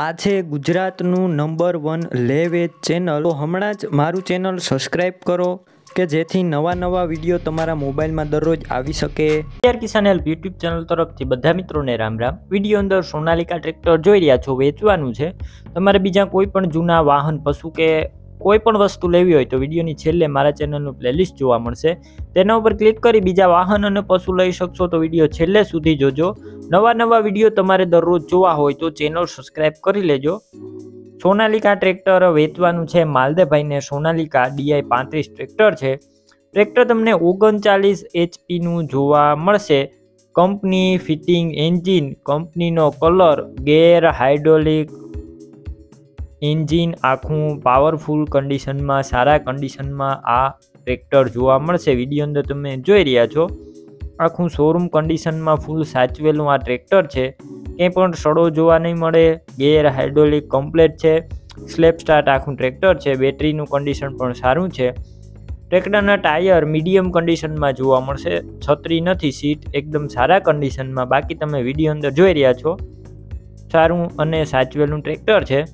આ છે ગુજરાતનું નંબર વન લે વેજ ચેનલ. તો હમણાં જ મારું ચેનલ સબસ્ક્રાઈબ કરો કે જેથી નવા નવા વીડિયો તમારા મોબાઈલમાં દરરોજ આવી શકે. અત્યાર કિસાન હેલ્પ યુટ્યુબ ચેનલ તરફથી બધા મિત્રોને રામ રામ. વીડિયો અંદર સોનાલિકા ટ્રેક્ટર જોઈ રહ્યા છો, વેચવાનું છે. તમારે બીજા કોઈ પણ જૂના વાહન, પશુ કે કોઈ પણ વસ્તુ લેવી હોય તો વિડીયોની છેલ્લે મારા ચેનલનું પ્લેલિસ્ટ જોવા મળશે. તેના ઉપર ક્લિક કરી બીજા વાહન અને પશુ લઈ શકશો તો વીડિયો છેલ્લે સુધી જોજો. નવા નવા વીડિયો તમારે દરરોજ જોવા હોય તો ચેનલ સબસ્ક્રાઈબ કરી લેજો. સોનાલિકા ટ્રેક્ટર વેચવાનું છે માલદેભાઈને. સોનાલિકા ડીઆઈ પાંત્રીસ ટ્રેક્ટર છે. ટ્રેક્ટર તમને ઓગણચાલીસ એચપીનું જોવા મળશે. કંપની ફિટિંગ એન્જિન, કંપનીનો કલર, ગેર હાઇડ્રોલિક એન્જિન આખું પાવરફુલ કન્ડિશનમાં સારા કન્ડિશનમાં આ ટ્રેક્ટર જોવા મળશે. વીડિયો અંદર તમે જોઈ રહ્યા છો. આખું શોરૂમ કન્ડિશનમાં ફૂલ સાચવેલું આ ટ્રેક્ટર છે. ક્યાંય પણ સડો જોવા નહીં મળે, ગેર હાઇડ્રોલિક કમ્પ્લેટ છે. સ્લેપ સ્ટાર્ટ આખું ટ્રેક્ટર છે બેટરીનું કન્ડિશન પણ સારું છે. ટ્રેક્ટરના ટાયર મીડિયમ કન્ડિશનમાં જોવા મળશે. છત્રી નથી સીટ એકદમ સારા કન્ડિશનમાં બાકી તમે વીડિયો અંદર જોઈ રહ્યા છો. સારું અને સાચવેલું ટ્રેક્ટર છે.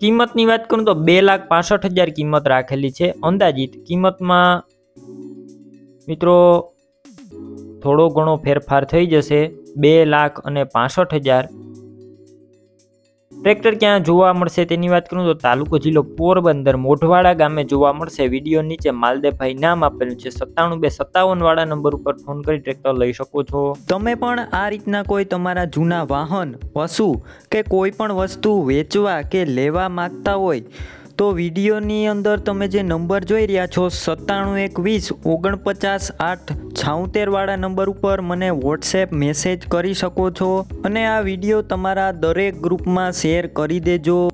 કિંમતની વાત કરું તો બે લાખ પાસઠ હજાર કિંમત રાખેલી છે. અંદાજિત કિંમતમાં મિત્રો, થોડો ઘણો ફેરફાર થઈ જશે. બે લાખ અને પાસઠ હજાર. ટ્રેક્ટર ક્યાં જોવા મળશે તેની વાત કરું તો તાલુકો જિલ્લો પોરબંદર, મોઢવાડા ગામે જોવા મળશે. વીડિયો નીચે માલદેભાઈ નામ આપેલું છે. સત્તાણું બે સત્તાવન વાળા નંબર ઉપર ફોન કરી ટ્રેક્ટર લઈ શકો છો. તમે પણ આ રીતના કોઈ તમારા જૂના વાહન, પશુ કે કોઈ પણ વસ્તુ વેચવા કે લેવા માંગતા હોય તો વિડીયોની અંદર તમે જે નંબર જોઈ રહ્યા છો, સત્તાણું એક વીસ, ઓગણપચાસ આઠ છાઉતેરવાળા નંબર ઉપર મને વોટ્સએપ મેસેજ કરી શકો છો. અને આ વીડિયો તમારા દરેક ગ્રુપમાં શેર કરી દેજો.